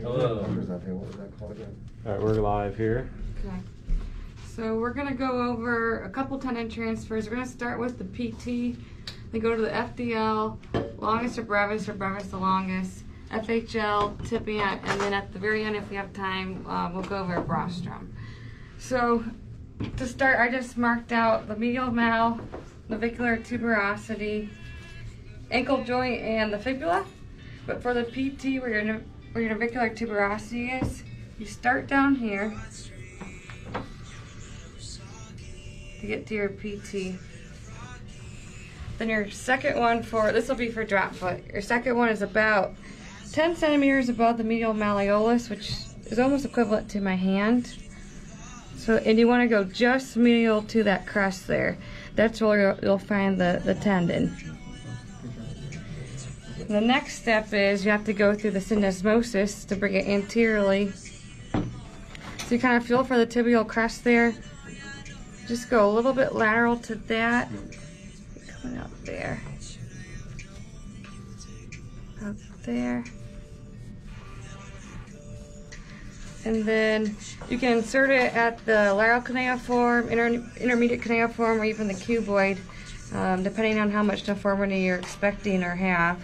Hello. What was that? What was that called again? All right, we're live here. Okay. So we're gonna go over a couple tendon transfers. We're gonna start with the PT, then go to the FDL, longus or brevis or brevis the longus, FHL, tibia, and then at the very end, if we have time, uh, we'll go over Brostrom. So to start, I just marked out the medial mal, navicular tuberosity, ankle joint, and the fibula. But for the PT, we're your nav- where your navicular tuberosity is, you start down here to get to your PT. Then your second one for this will be for drop foot. Your second one is about 10 centimeters above the medial malleolus, which is almost equivalent to my hand. So, and you want to go just medial to that crest there. That's where you'll, you'll find the, the tendon. The next step is you have to go through the syndesmosis to bring it anteriorly. So you kind of feel for the tibial crest there. Just go a little bit lateral to that. Coming up there. Up there. And then you can insert it at the lateral cuneiform, inter intermediate cuneiform, or even the cuboid, um, depending on how much deformity you're expecting or have.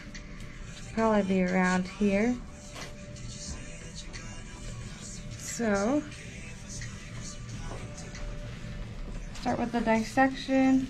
Probably be around here. So, start with the dissection.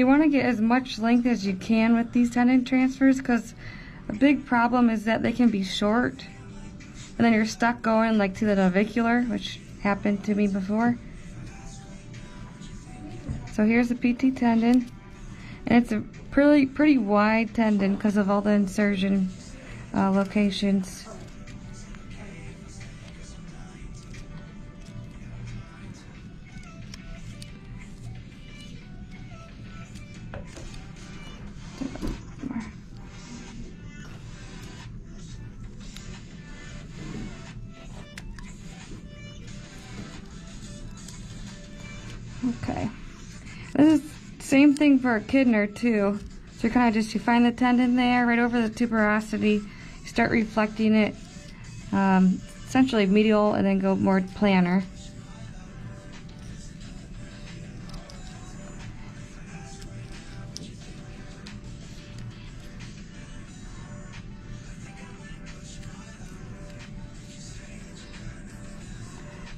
You want to get as much length as you can with these tendon transfers because a big problem is that they can be short and then you're stuck going like to the navicular, which happened to me before. So here's the PT tendon, and it's a pretty pretty wide tendon because of all the insertion uh, locations. Okay. This is same thing for a kidner too. So kind of just, you find the tendon there, right over the tuberosity, start reflecting it, um, essentially medial and then go more plantar.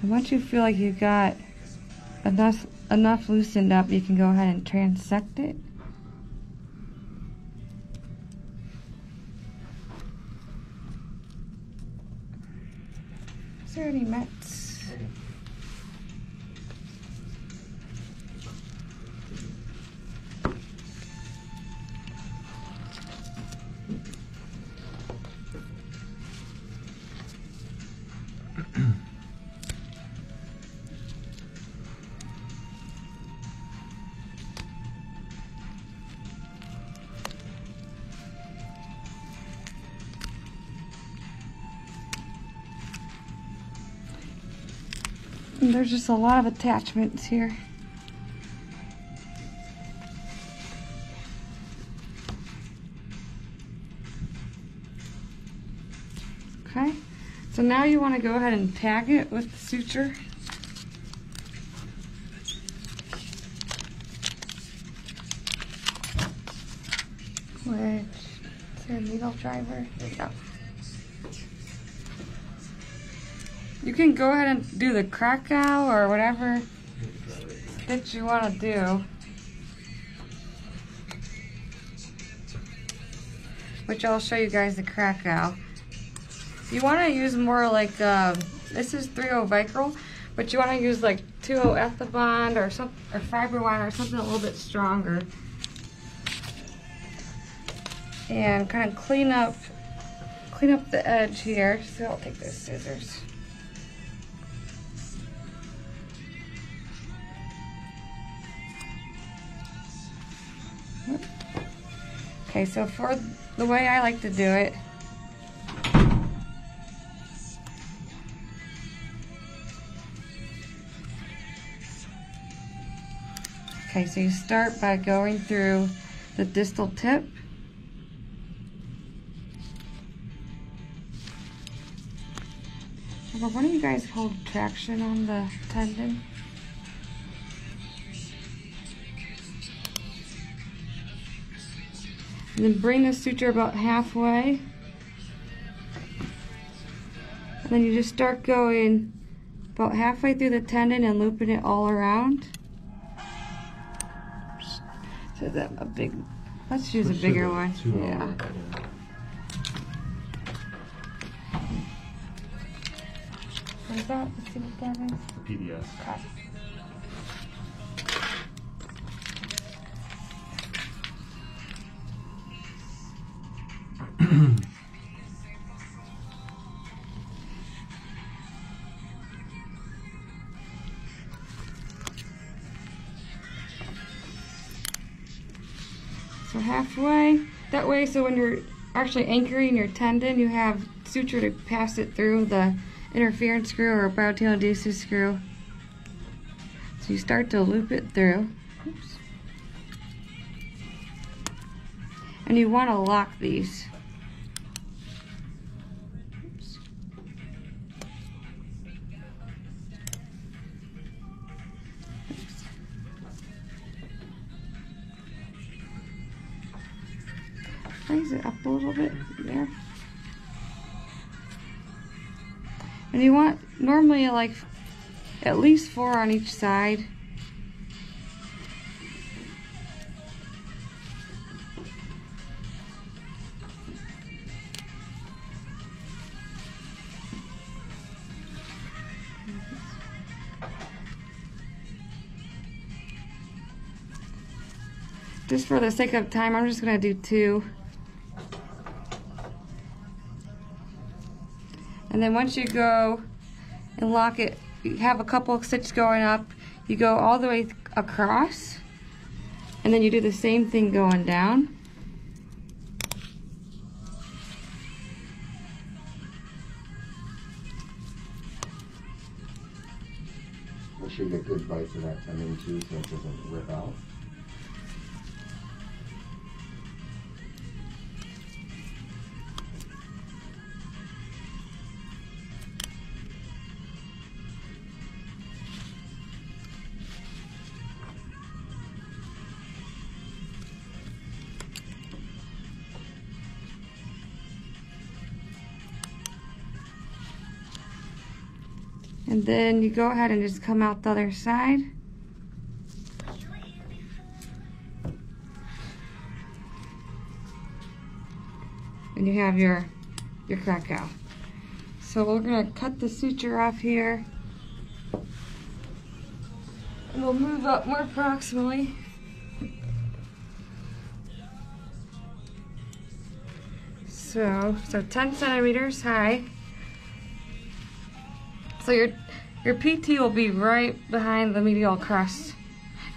And once you feel like you've got enough enough loosened up, you can go ahead and transect it. Is there any? There's just a lot of attachments here. Okay, so now you want to go ahead and tag it with the suture. Which, is there a needle driver? Yeah. You can go ahead and do the Krackow or whatever that you want to do. Which I'll show you guys the Krackow. You want to use more like, um, this is 3-0 Vicryl, but you want to use like 2-0 Ethibond or some or Fiberwire or something a little bit stronger. And kind of clean up clean up the edge here, so I'll take those scissors. Okay, so for the way I like to do it, Okay, so you start by going through the distal tip. Well, one of you guys hold traction on the tendon? And then bring the suture about halfway. And then you just start going about halfway through the tendon and looping it all around. So that a big, let's use a bigger one. Yeah. What is that? Let's see what that is. PDS. So halfway. That way, so when you're actually anchoring your tendon, you have suture to pass it through the interference screw or biotin screw. So you start to loop it through. Oops. And you want to lock these. Raise it up a little bit there. And you want normally like at least four on each side. Just for the sake of time, I'm just gonna do two. And then once you go and lock it, you have a couple of stitches going up, you go all the way across, and then you do the same thing going down. Make you get good bites of that tendon too, so it doesn't rip out. And then you go ahead and just come out the other side. And you have your, your Krackow. So we're gonna cut the suture off here. And we'll move up more proximally. So, so 10 centimeters high. So your your PT will be right behind the medial crest.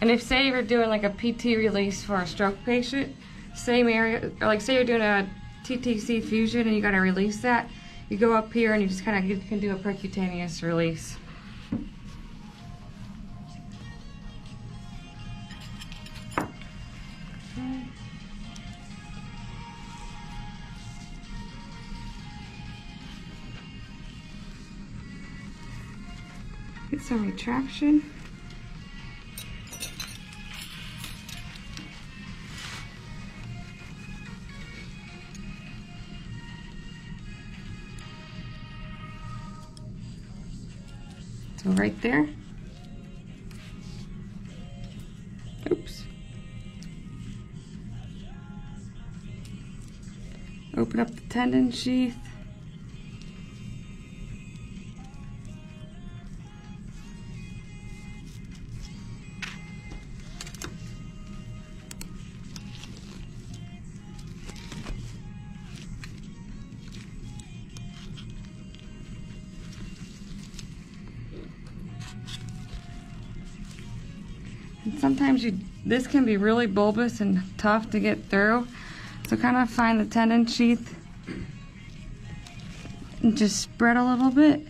And if say you're doing like a PT release for a stroke patient, same area, like say you're doing a TTC fusion and you gotta release that, you go up here and you just kind of you can do a percutaneous release. Some retraction. So right there. Oops. Open up the tendon sheath. You this can be really bulbous and tough to get through. So kind of find the tendon sheath and just spread a little bit.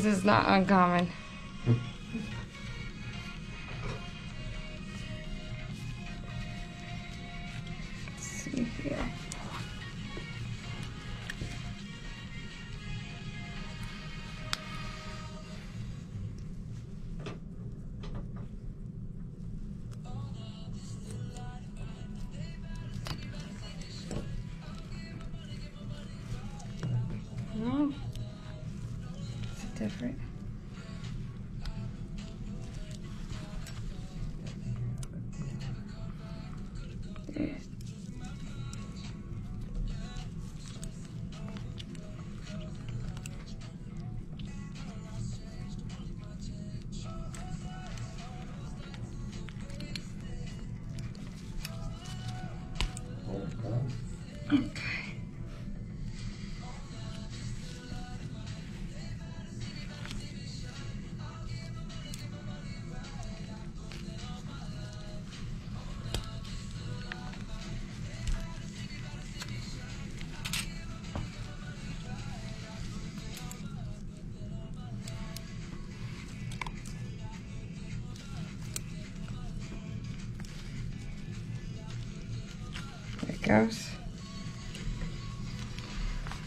This is not uncommon. Is goes.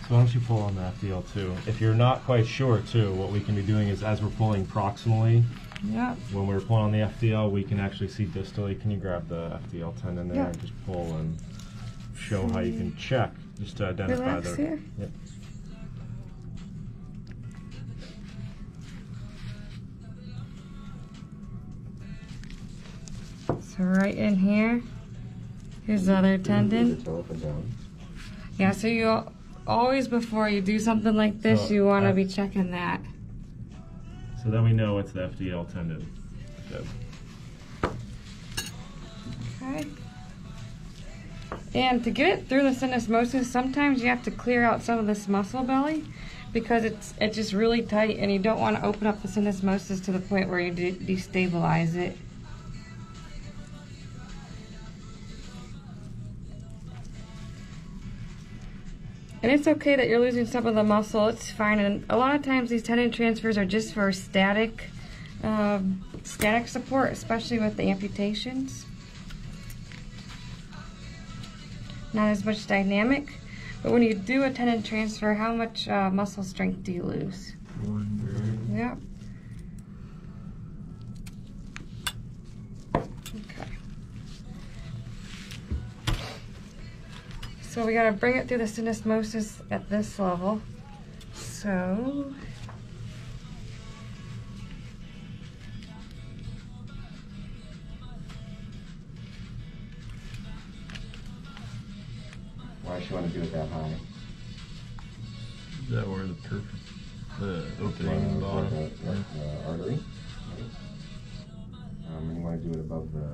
So why don't you pull on that deal too? If you're not quite sure too, what we can be doing is as we're pulling proximally, Yep. when we're pulling on the FDL, we can actually see distally. Can you grab the FDL tendon there Yeah. and just pull and show how you can check just to identify Relax the. here. Yep. So right in here, here's the other tendon. the toe up and down. Yeah, so you always before you do something like this, So, you want to be checking that. So then we know it's the FDL tendon. Good. Okay. And to get it through the syndesmosis, sometimes you have to clear out some of this muscle belly because it's it's just really tight, and you don't want to open up the syndesmosis to the point where you de- destabilize it. And it's okay that you're losing some of the muscle. It's fine. And a lot of times these tendon transfers are just for static, um, static support, especially with the amputations. Not as much dynamic. But when you do a tendon transfer, how much uh, muscle strength do you lose? Yep. Okay. So we gotta bring it through the syndesmosis at this level. So. Why does she want to do it that high? Is that where the perfect, the opening in the Uh, bottom? like the- like the artery. Um, and you want to do it above the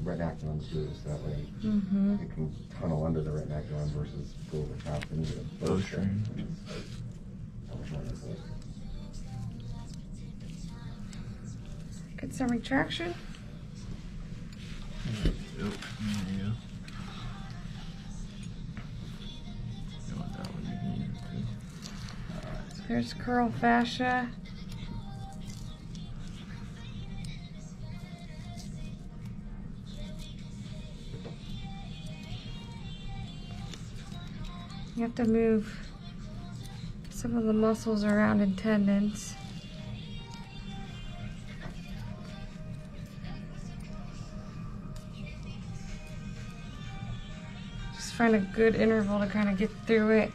um, retinaculum too, so that way Mm-hmm. it can tunnel under the retinaculum versus go over top into the Bowstring. That was one of those. Get some retraction. Yep, there you go. You want that one in here too. So here's crural fascia. You have to move some of the muscles around in tendons. Just find a good interval to kind of get through it.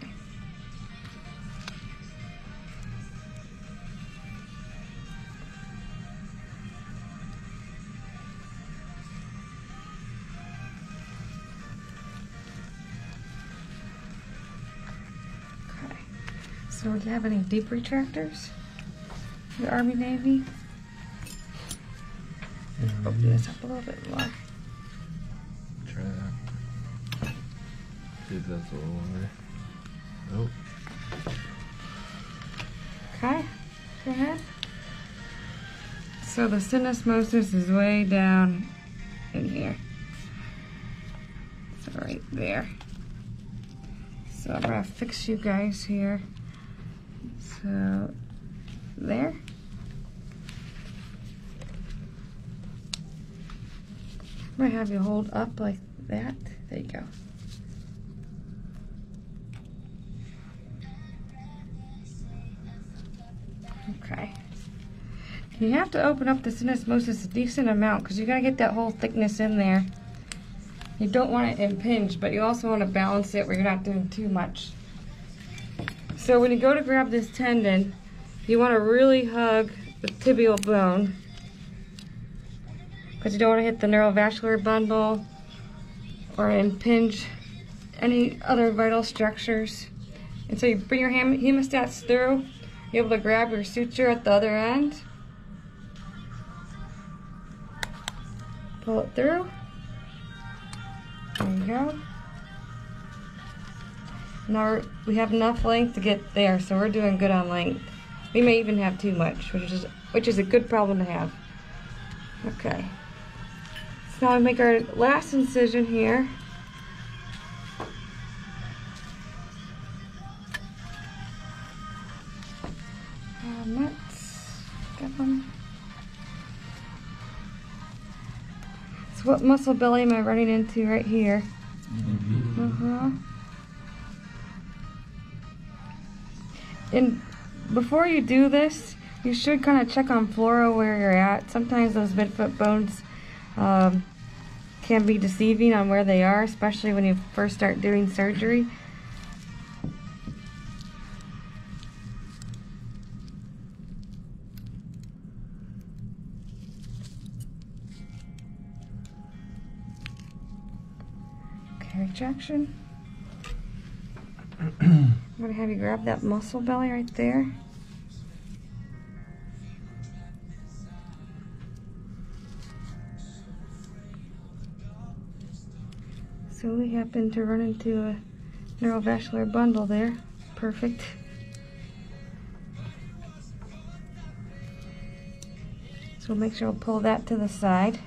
So do you have any deep retractors? The Army Navy? Mm, Open this up a little bit more. Try that. See if that's a little longer. Nope. Okay, go ahead. So the syndesmosis is way down in here. So right there. So I'm gonna fix you guys here. There. Gonna have you hold up like that. There you go. Okay. You have to open up the syndesmosis a decent amount because you gotta get that whole thickness in there. You don't want it impinged, but you also want to balance it where you're not doing too much. So when you go to grab this tendon, you want to really hug the tibial bone because you don't want to hit the neurovascular bundle or impinge any other vital structures. And so you bring your hem- hemostats through, you're able to grab your suture at the other end, pull it through. There you go. Now we're, have enough length to get there, so we're doing good on length. We may even have too much, which is which is a good problem to have. Okay. So now we make our last incision here. And let's get one. So what muscle belly am I running into right here? And before you do this, you should kind of check on fluoro where you're at. Sometimes those midfoot bones um, can be deceiving on where they are, especially when you first start doing surgery. Okay, retraction. I'm gonna have you grab that muscle belly right there. So we happen to run into a neurovascular bundle there. Perfect. So make sure we'll pull that to the side.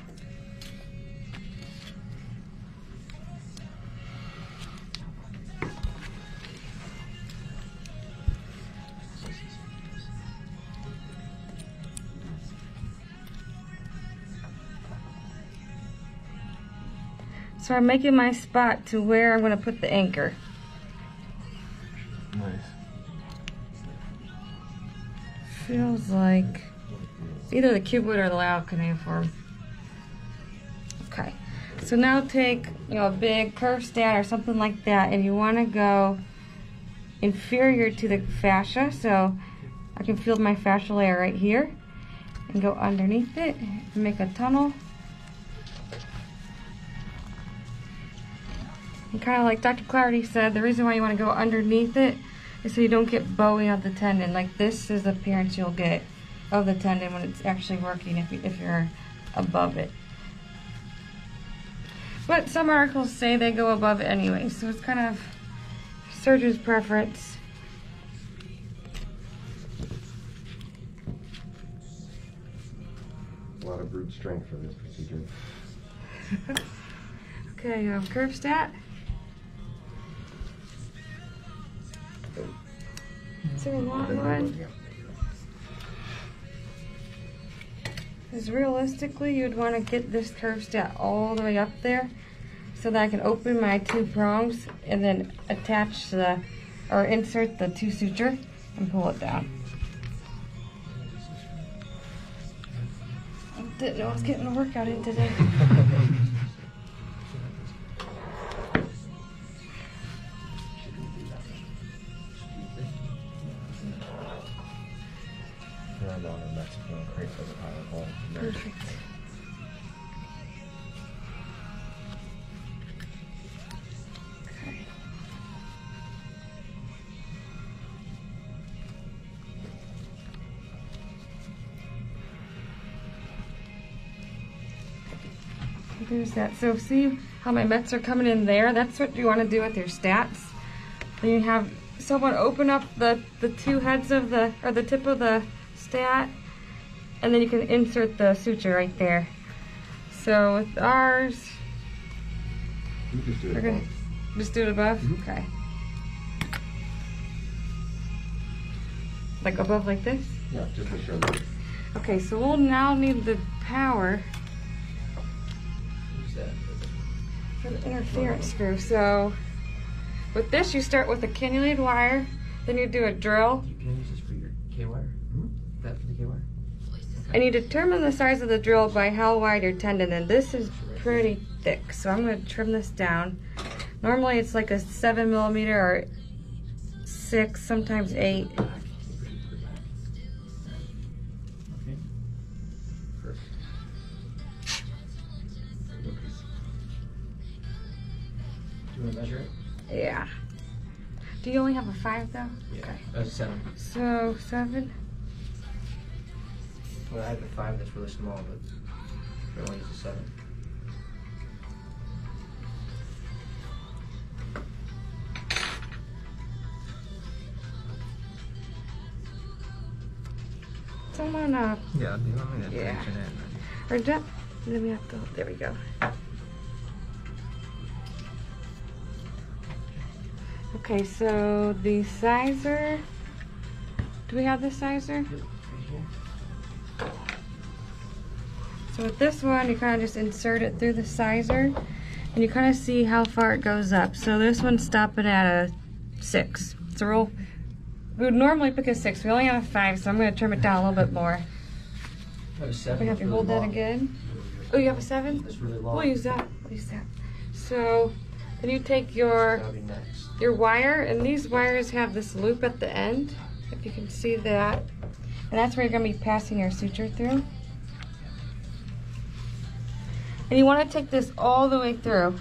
So I'm making my spot to where I'm going to put the anchor. Nice. Feels like either the cuboid or the lateral cuneiform. Okay. So now take, you know, a big curve stat or something like that, and you want to go inferior to the fascia. So I can feel my fascia layer right here and go underneath it and make a tunnel. And kind of like Dr. Clarity said, the reason why you want to go underneath it is so you don't get bowing of the tendon. Like this is the appearance you'll get of the tendon when it's actually working if, you, if you're above it. But some articles say they go above it anyway, so it's kind of surgeon's preference. A lot of brute strength for this procedure. Okay, have curve stat. One? Because realistically, you'd want to get this curve stat all the way up there so that I can open my two prongs and then attach the, or insert the two suture and pull it down. I didn't know I was getting a workout in today. there's that. So see how my mets are coming in there? That's what you want to do with your stats. Then you have someone open up the, the two heads of the, or the tip of the stat, and then you can insert the suture right there. So with ours, You just do it. once. just do it above? Mhm. Okay. Like above like this? Yeah, just to show. Okay, so we'll now need the power that? for the interference screw. So with this, you start with a cannulated wire, then you do a drill, You can use this for your K wire. Mhm. That for the K wire. and you determine the size of the drill by how wide your tendon. And this is pretty thick, so I'm going to trim this down. Normally, it's like a seven millimeter or six, sometimes eight. Do you only have a five though? Yeah. Okay. That's seven. So seven. Well, I have a five that's really small, but I only use a seven. Someone uh, Yeah, do you want me to Yeah. it or dep- Then we have to. There we go. Okay, so the sizer. Do we have the sizer? Yep, right here. So with this one, you kind of just insert it through the sizer, and you kind of see how far it goes up. So this one's stopping at a six. It's a real. We would normally pick a six. We only have a five, so I'm going to trim it down a little bit more. Have a seven. We have to hold that again. Oh, you have a seven? Really. We'll use that. We'll use that. So then you take your That'll be next. your wire, and these wires have this loop at the end, if you can see that. And that's where you're going to be passing your suture through. And you want to take this all the way through.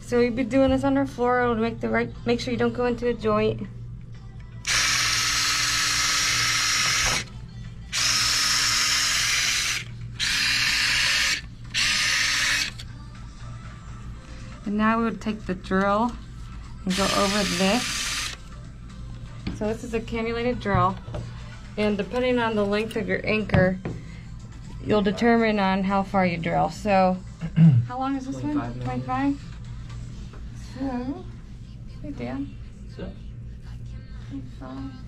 So you'd be doing this under fluoro to make the right, make sure you don't go into a joint. Now we would take the drill and go over this. So this is a cannulated drill. And depending on the length of your anchor, you'll determine on how far you drill. So how long is this one? 25 millimeters. 25? So, hey Dan. So, 25.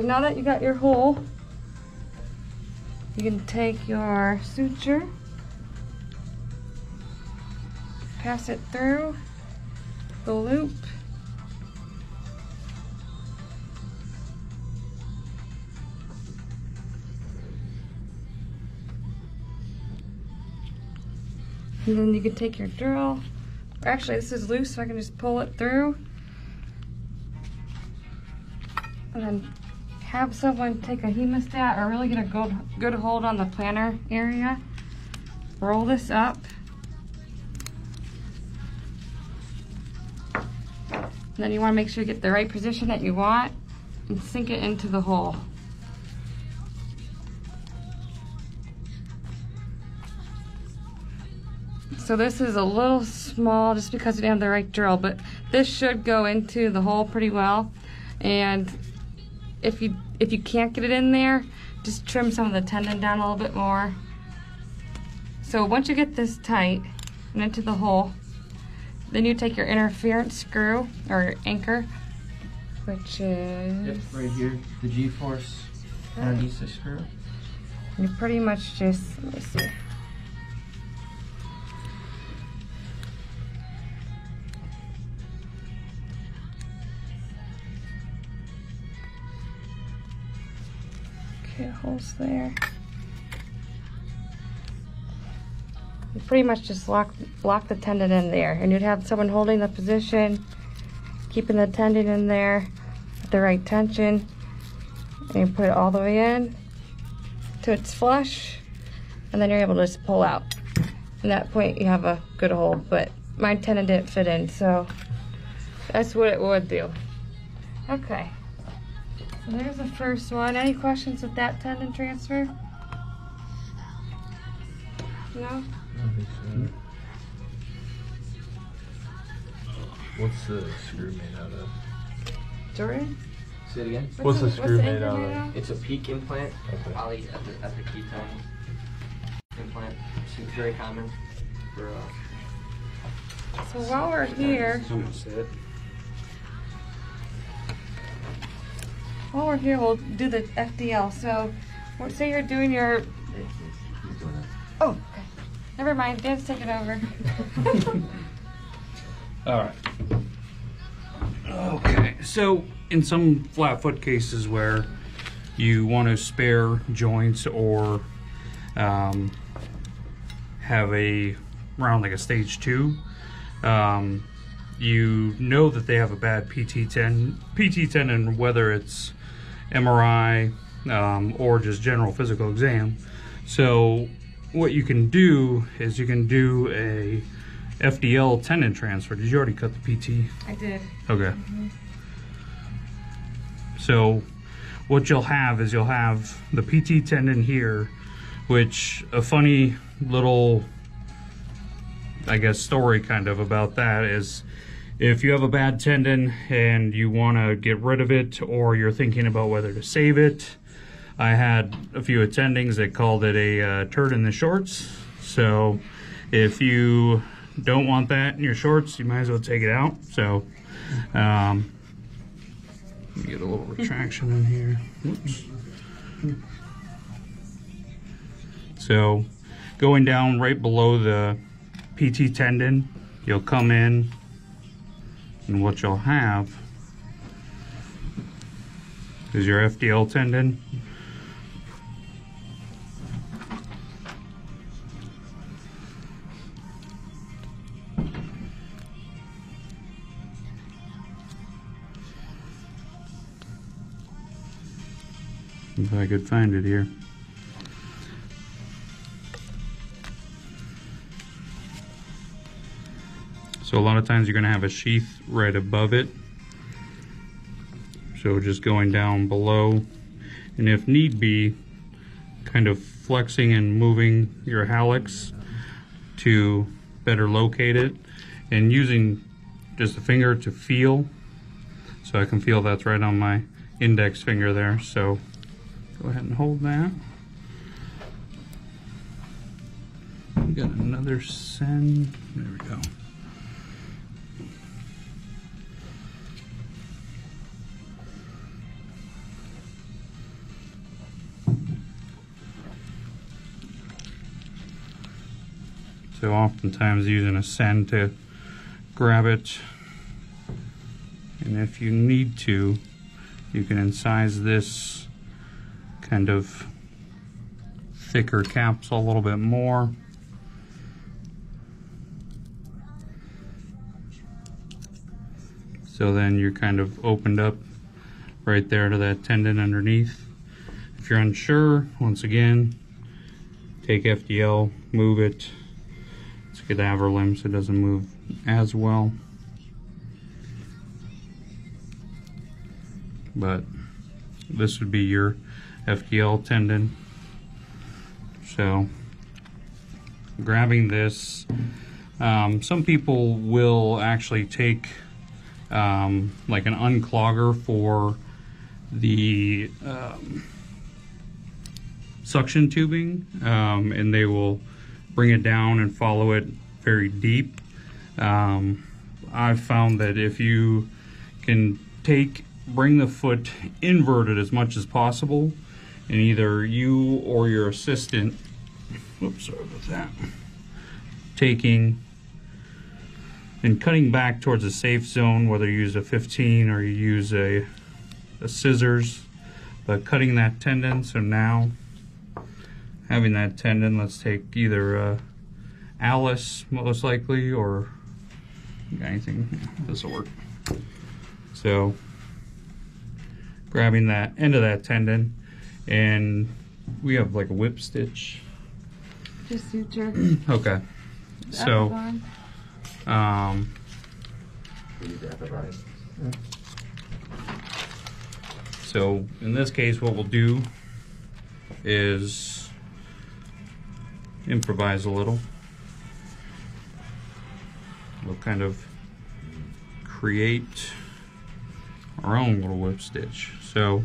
So now that you got your hole, you can take your suture, pass it through the loop. And then you can take your drill. Actually, this is loose, so I can just pull it through. And then have someone take a hemostat or really get a good, good hold on the plantar area. Roll this up. And then you want to make sure you get the right position that you want and sink it into the hole. So this is a little small just because we didn't have the right drill, but this should go into the hole pretty well. And if you if you can't get it in there, just trim some of the tendon down a little bit more. So once you get this tight and into the hole, then you take your interference screw or anchor, which is yep, right here, the G-force underneath the screw. you pretty much just let me see. There. you pretty much just lock lock the tendon in there, and you'd have someone holding the position, keeping the tendon in there at the right tension, and you put it all the way in to its flush, and then you're able to just pull out. At that point, you have a good hold, but my tendon didn't fit in, so that's what it would do. Okay. So there's the first one. Any questions with that tendon transfer? No? What's the screw made out of? Jordan? Say it again. What's the screw made anchor out made of? It's a PEEK implant, Okay. poly epi- epiketone implant. It's very common for uh, So while we're here, while we're here, we'll do the FDL. So, say you're doing your. Oh, okay. Never mind. Dan's taking over. All right. Okay, so in some flat foot cases where you want to spare joints or um, have a round like a stage two, um, you know that they have a bad PT10, PT10, and whether it's MRI um, or just general physical exam. So what you can do is you can do a FDL tendon transfer. Did you already cut the PT? I did. Okay. So, what you'll have is you'll have the PT tendon here, which a funny little, I guess, story kind of about that is if you have a bad tendon and you want to get rid of it or you're thinking about whether to save it, I had a few attendings that called it a uh, turd in the shorts. So, if you don't want that in your shorts, you might as well take it out. So, um, get a little retraction in here. So, going down right below the PT tendon, you'll come in, and what you'll have is your FDL tendon. If I could find it here. So a lot of times you're going to have a sheath right above it. So just going down below and if need be, kind of flexing and moving your hallux to better locate it and using just a finger to feel. So I can feel that's right on my index finger there. So Go ahead and hold that. We got another Senn. There we go. So oftentimes using a Senn to grab it. And if you need to, you can incise this kind of thicker capsule a little bit more. So then you're kind of opened up right there to that tendon underneath. If you're unsure, once again, take FDL, move it. It's a cadaver limb so it doesn't move as well. But this would be your FDL tendon. So, grabbing this, um, some people will actually take um, like an unclogger for the um, suction tubing, um, and they will bring it down and follow it very deep. Um, I've found that if you can take bring the foot inverted as much as possible and either you or your assistant whoops sorry about that taking and cutting back towards a safe zone whether you use a 15 or you use a, a scissors but cutting that tendon so now having that tendon let's take either a Allis, most likely, or anything. This will work. So, grabbing that end of that tendon, and we have like a whip stitch. Just suture. Okay. So, um, We need to have it right. So in this case, what we'll do is improvise a little. We'll kind of create our own little whip stitch. So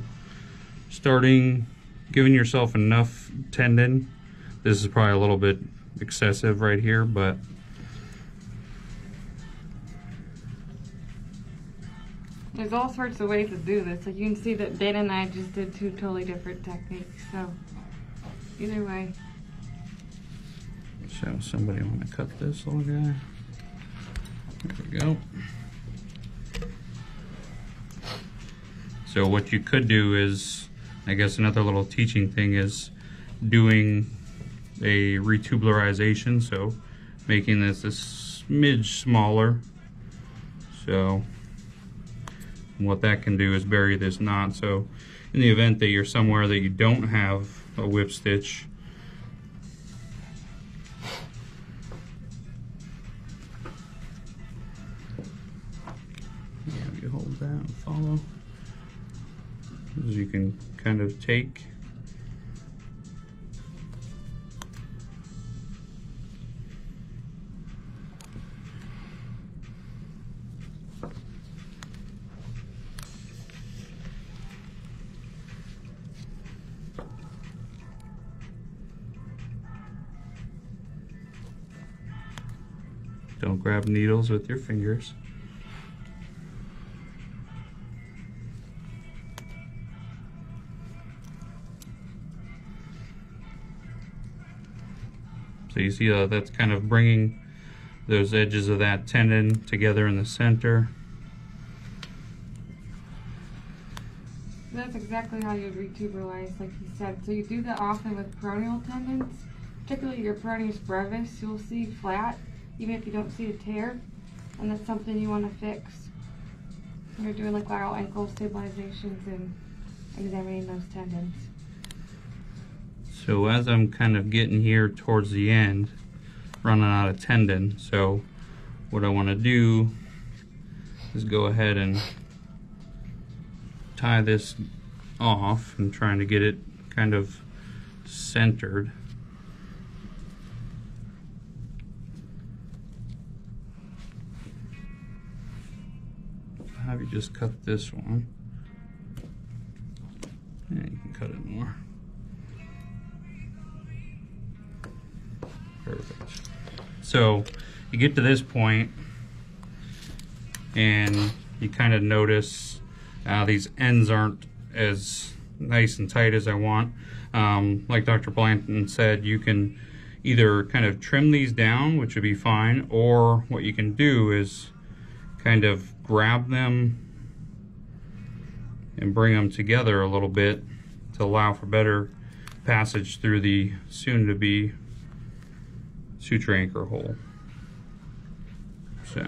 starting, giving yourself enough tendon. This is probably a little bit excessive right here, but There's all sorts of ways to do this. Like you can see that Dana and I just did two totally different techniques. So either way, So somebody want to cut this little guy? There we go. So what you could do is, I guess another little teaching thing is doing a retubularization. So making this a smidge smaller. So what that can do is bury this knot. So in the event that you're somewhere that you don't have a whip stitch, That and follow. As you can kind of take. Don't grab needles with your fingers. You see uh, that's kind of bringing those edges of that tendon together in the center. that's exactly how you retubularize, like he said. So you do that often with peroneal tendons, particularly your peroneus brevis. You'll see flat, even if you don't see a tear, and that's something you want to fix. You're doing like lateral ankle stabilizations and examining those tendons. So as I'm kind of getting here towards the end, running out of tendon, so what I want to do is go ahead and tie this off. I'm trying to get it kind of centered. Have you just cut this one? And you can cut it more. So you get to this point and you kind of notice uh, these ends aren't as nice and tight as I want. Um, like Dr. Blanton said, you can either kind of trim these down, which would be fine, or what you can do is kind of grab them and bring them together a little bit to allow for better passage through the soon to be suture anchor hole. So,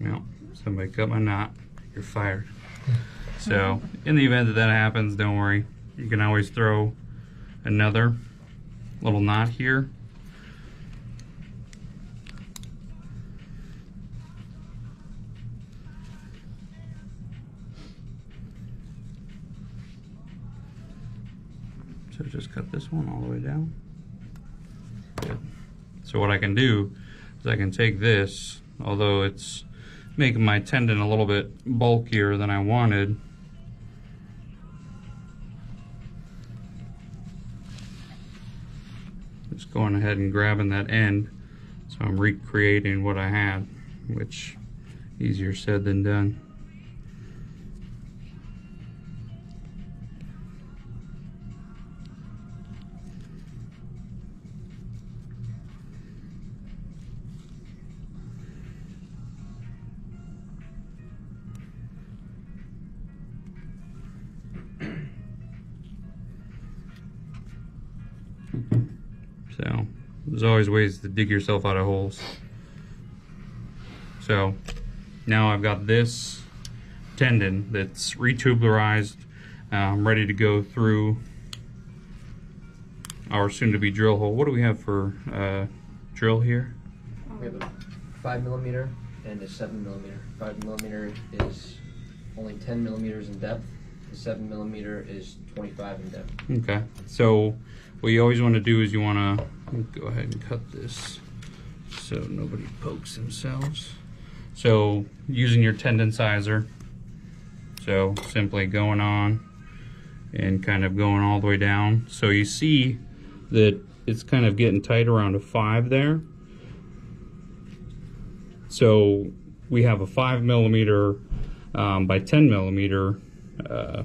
well, somebody cut my knot, you're fired. So, in the event that that happens, don't worry. You can always throw another little knot here. This one all the way down. Good. So what I can do is I can take this, although it's making my tendon a little bit bulkier than I wanted. Just going ahead and grabbing that end. So I'm recreating what I had, which easier said than done. Always ways to dig yourself out of holes. So now I've got this tendon that's retubularized, um, ready to go through our soon-to-be drill hole. What do we have for uh, drill here? We have a five millimeter and a seven millimeter. Five millimeter is only ten millimeters in depth. The seven millimeter is twenty-five in depth. Okay. So what you always want to do is you want to go ahead and cut this so nobody pokes themselves. So using your tendon sizer. So simply going on and kind of going all the way down. So you see that it's kind of getting tight around a five there. So we have a five millimeter um, by 10 millimeter uh,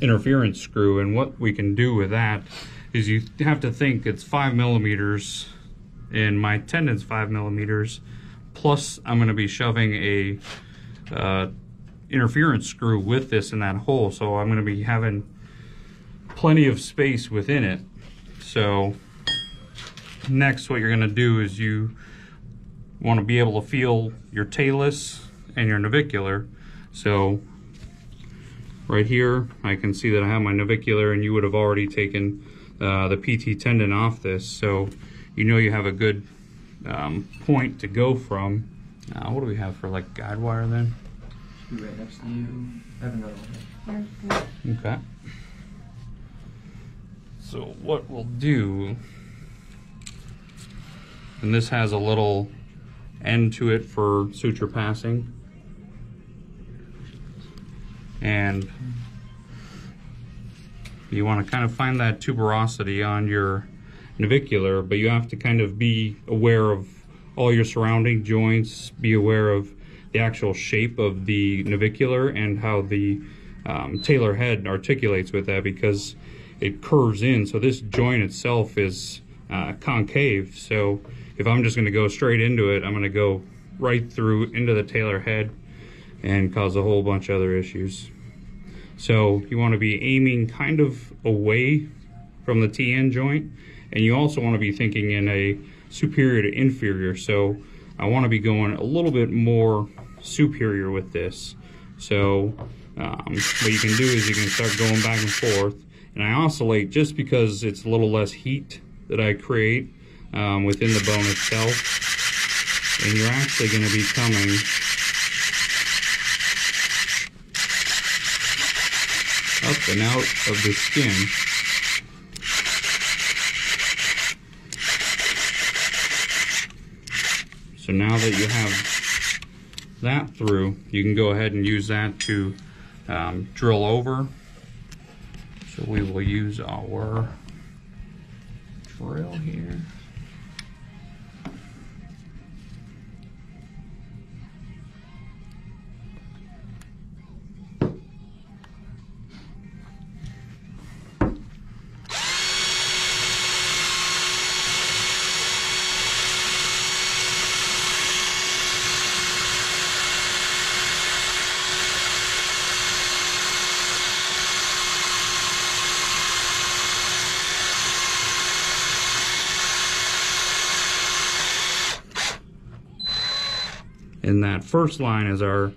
interference screw and what we can do with that is you have to think it's five millimeters and my tendon's five millimeters plus I'm going to be shoving a uh, interference screw with this in that hole so I'm going to be having plenty of space within it. So next what you're going to do is you want to be able to feel your talus and your navicular. So right here I can see that I have my navicular and you would have already taken uh, the PT tendon off this so you know you have a good um, point to go from. Uh, what do we have for like guide wire then? Be right next to you. I have another one. okay. So what we'll do and this has a little end to it for suture passing. And you want to kind of find that tuberosity on your navicular, but you have to kind of be aware of all your surrounding joints, be aware of the actual shape of the navicular and how the um, talar head articulates with that because it curves in. So this joint itself is uh, concave. So if I'm just going to go straight into it, I'm going to go right through into the talar head and cause a whole bunch of other issues. So you want to be aiming kind of away from the TN joint and you also want to be thinking in a superior to inferior. So I want to be going a little bit more superior with this. So um, what you can do is you can start going back and forth and I oscillate just because it's a little less heat that I create um, within the bone itself and you're actually going to be coming up and out of the skin. So now that you have that through, you can go ahead and use that to um, drill over. So we will use our drill here. And that first line is our,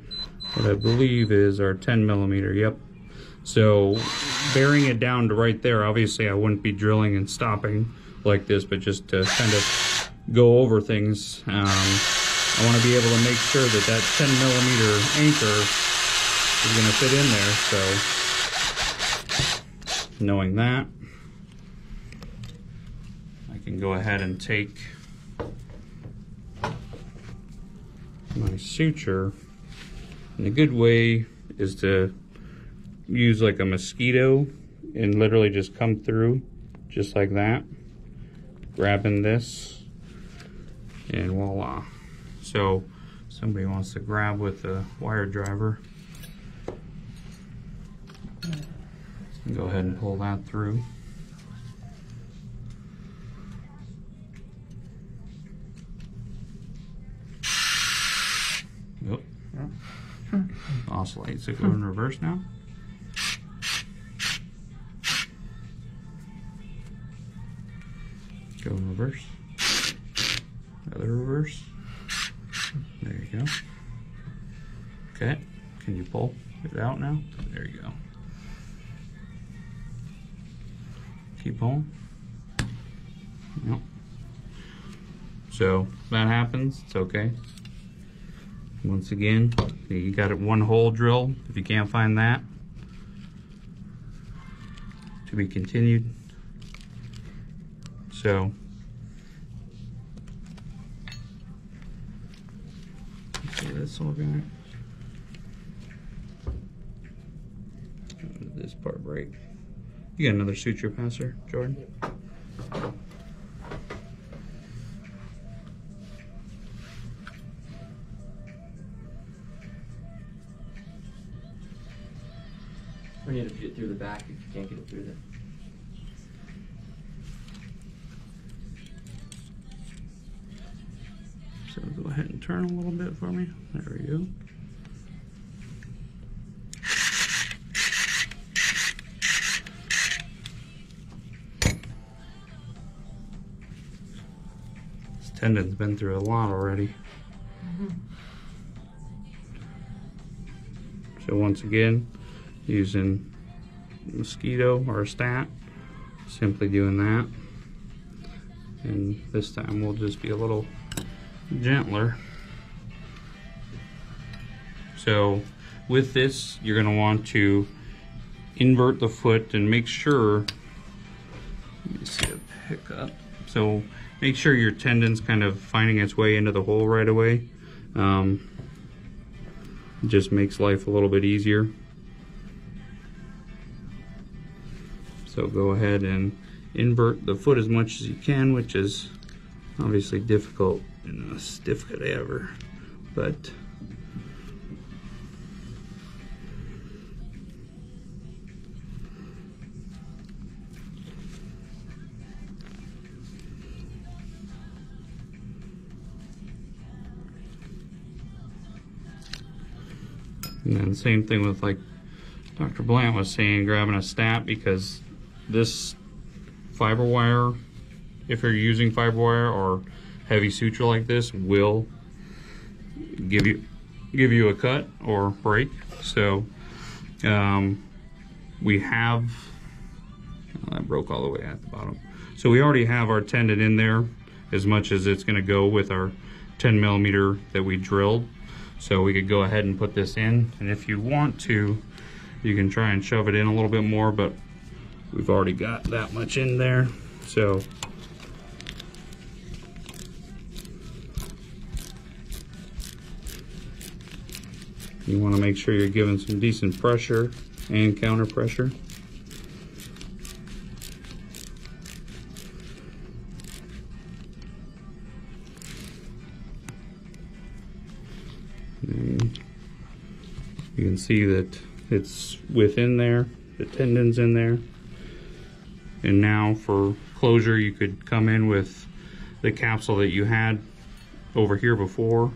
what I believe is our 10 millimeter, yep. So bearing it down to right there, obviously I wouldn't be drilling and stopping like this, but just to kind of go over things. Um, I want to be able to make sure that that 10 millimeter anchor is going to fit in there. So knowing that, I can go ahead and take my suture. And a good way is to use like a mosquito and literally just come through just like that. Grabbing this and voila. So somebody wants to grab with a wire driver. Go ahead and pull that through. Yep. Oscillate. So go in reverse now. Go in reverse. Other reverse. There you go. Okay. Can you pull it out now? There you go. Keep pulling. Yep. So that happens. It's okay. Once again, you got it one hole drill. If you can't find that, to be continued. So let's see this over here. This part break. You got another suture passer, Jordan? Through the back if you can't get it through there. So go ahead and turn a little bit for me. There we go. This tendon's been through a lot already. Mm-hmm. So once again, using mosquito or a stat, simply doing that. And this time we'll just be a little gentler. So with this, you're going to want to invert the foot and make sure, let me see a pickup. So make sure your tendon's kind of finding its way into the hole right away. Um, just makes life a little bit easier. So go ahead and invert the foot as much as you can, which is obviously difficult in a stiff cadaver, but and then same thing with like Dr. Blant was saying, grabbing a stat because this fiber wire if you're using fiber wire or heavy suture like this will give you give you a cut or break. So um, we have oh, that broke all the way at the bottom. So we already have our tendon in there as much as it's going to go with our 10 millimeter that we drilled. So we could go ahead and put this in and if you want to you can try and shove it in a little bit more but we've already got that much in there so You want to make sure you're giving some decent pressure and counter pressure. You can see that it's within there, the tendon's in there. And now for closure, you could come in with the capsule that you had over here before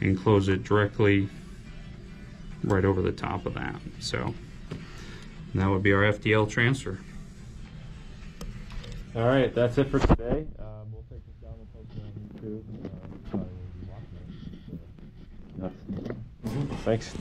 and close it directly right over the top of that. So that would be our FDL transfer. All right, that's it for today. Um, we'll take this down and post it on YouTube. Uh, probably will be watching it. Thanks.